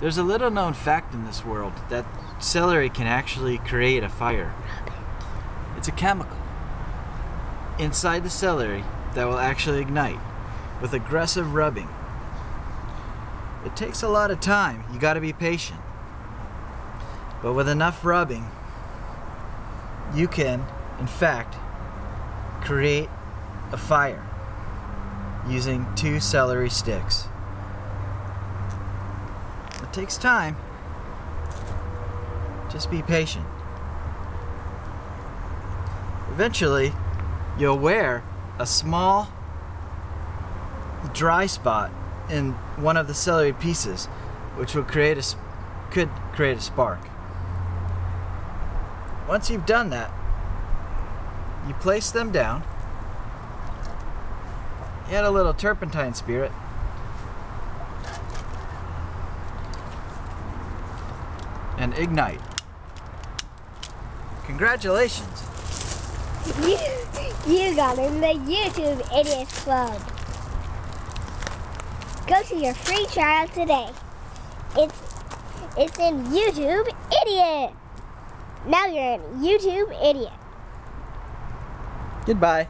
There's a little known fact in this world that celery can actually create a fire. It's a chemical inside the celery that will actually ignite with aggressive rubbing. It takes a lot of time. You got to be patient. But with enough rubbing, you can, in fact, create a fire using two celery sticks. It takes time. Just be patient. Eventually, you'll wear a small dry spot in one of the celery pieces, which will create a could create a spark. Once you've done that, you place them down. You add a little turpentine spirit. And ignite. Congratulations. You, you got in the YouTube Idiots Club. Go to your free trial today. It's it's in YouTube Idiot. Now you're a YouTube idiot. Goodbye.